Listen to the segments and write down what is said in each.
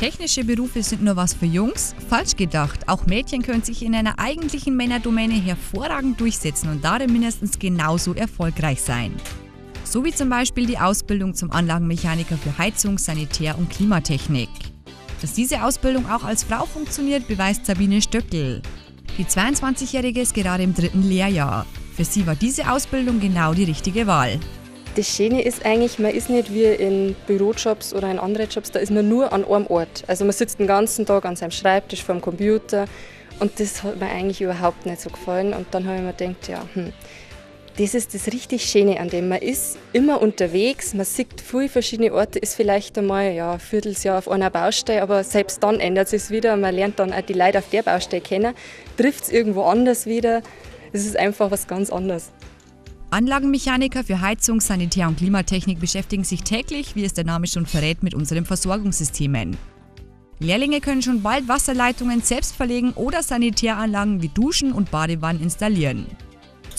Technische Berufe sind nur was für Jungs? Falsch gedacht. Auch Mädchen können sich in einer eigentlichen Männerdomäne hervorragend durchsetzen und darin mindestens genauso erfolgreich sein. So wie zum Beispiel die Ausbildung zum Anlagenmechaniker für Heizung, Sanitär und Klimatechnik. Dass diese Ausbildung auch als Frau funktioniert, beweist Sabine Stöckel. Die 22-Jährige ist gerade im dritten Lehrjahr. Für sie war diese Ausbildung genau die richtige Wahl. Das Schöne ist eigentlich, man ist nicht wie in Bürojobs oder in anderen Jobs, da ist man nur an einem Ort. Also man sitzt den ganzen Tag an seinem Schreibtisch vor dem Computer und das hat mir eigentlich überhaupt nicht so gefallen. Und dann habe ich mir gedacht, ja, hm, das ist das richtig Schöne an dem. Man ist immer unterwegs, man sieht viele verschiedene Orte, ist vielleicht einmal ja, ein Vierteljahr auf einer Baustelle, aber selbst dann ändert es sich wieder. Man lernt dann auch die Leute auf der Baustelle kennen, trifft es irgendwo anders wieder. Es ist einfach was ganz anderes. Anlagenmechaniker für Heizung, Sanitär und Klimatechnik beschäftigen sich täglich, wie es der Name schon verrät, mit unseren Versorgungssystemen. Lehrlinge können schon bald Wasserleitungen selbst verlegen oder Sanitäranlagen wie Duschen und Badewannen installieren.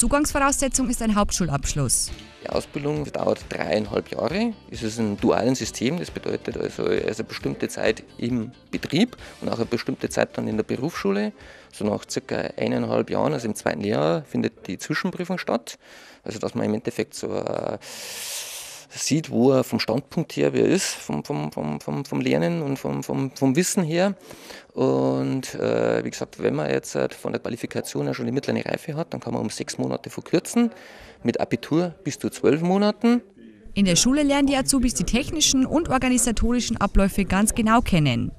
Zugangsvoraussetzung ist ein Hauptschulabschluss. Die Ausbildung dauert dreieinhalb Jahre. Es ist ein duales System, das bedeutet also, er ist eine bestimmte Zeit im Betrieb und auch eine bestimmte Zeit dann in der Berufsschule. So nach circa eineinhalb Jahren, also im zweiten Jahr, findet die Zwischenprüfung statt. Also dass man im Endeffekt so äh, sieht, wo er vom Standpunkt her wie er ist, vom, vom, vom, vom, vom Lernen und vom, vom, vom Wissen her. Und äh, wie gesagt, wenn man jetzt äh, von der Qualifikation her schon die mittlere Reife hat, dann kann man um sechs Monate verkürzen, mit Abitur bis zu zwölf Monaten. In der Schule lernen die Azubis die technischen und organisatorischen Abläufe ganz genau kennen.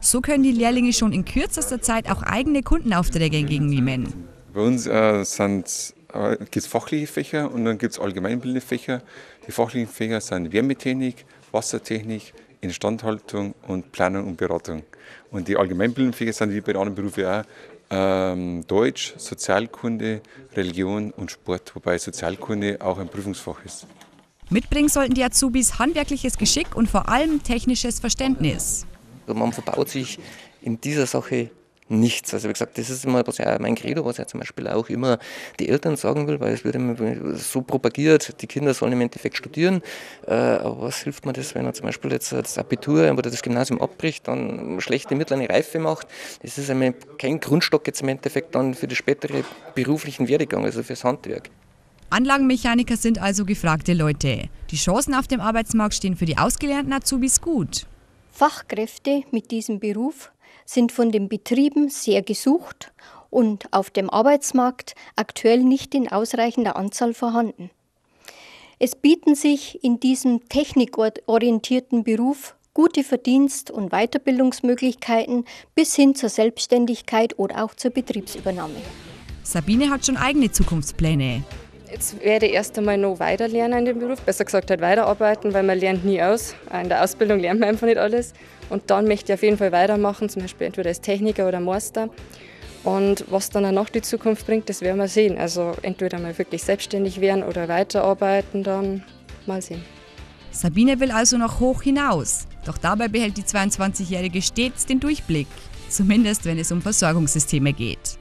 So können die Lehrlinge schon in kürzester Zeit auch eigene Kundenaufträge entgegennehmen. Bei uns äh, sind äh, gibt es fachliche Fächer und dann gibt es allgemeinbildende Fächer. Die fachlichen Fächer sind Wärmetechnik, Wassertechnik, Instandhaltung und Planung und Beratung. Und die allgemeinbildenden Fächer sind wie bei anderen Berufen auch ähm, Deutsch, Sozialkunde, Religion und Sport, wobei Sozialkunde auch ein Prüfungsfach ist. Mitbringen sollten die Azubis handwerkliches Geschick und vor allem technisches Verständnis. Man verbaut sich in dieser Sache nichts. Also wie gesagt, das ist immer was ja mein Credo, was ja zum Beispiel auch immer die Eltern sagen will, weil es wird immer so propagiert, die Kinder sollen im Endeffekt studieren. Äh, aber was hilft mir das, wenn er zum Beispiel jetzt das Abitur oder das Gymnasium abbricht, dann schlechte mittlere Reife macht? Das ist kein Grundstock jetzt im Endeffekt dann für den spätere beruflichen Werdegang, also fürs Handwerk. Anlagenmechaniker sind also gefragte Leute. Die Chancen auf dem Arbeitsmarkt stehen für die ausgelernten Azubis gut. Fachkräfte mit diesem Beruf sind von den Betrieben sehr gesucht und auf dem Arbeitsmarkt aktuell nicht in ausreichender Anzahl vorhanden. Es bieten sich in diesem technikorientierten Beruf gute Verdienst- und Weiterbildungsmöglichkeiten bis hin zur Selbstständigkeit oder auch zur Betriebsübernahme. Sabine hat schon eigene Zukunftspläne. Jetzt werde ich erst einmal noch weiter lernen in dem Beruf, besser gesagt halt weiterarbeiten, weil man lernt nie aus. In der Ausbildung lernt man einfach nicht alles. Und dann möchte ich auf jeden Fall weitermachen, zum Beispiel entweder als Techniker oder Master. Und was dann auch noch die Zukunft bringt, das werden wir sehen. Also entweder mal wirklich selbstständig werden oder weiterarbeiten, dann mal sehen. Sabine will also noch hoch hinaus. Doch dabei behält die 22-Jährige stets den Durchblick. Zumindest wenn es um Versorgungssysteme geht.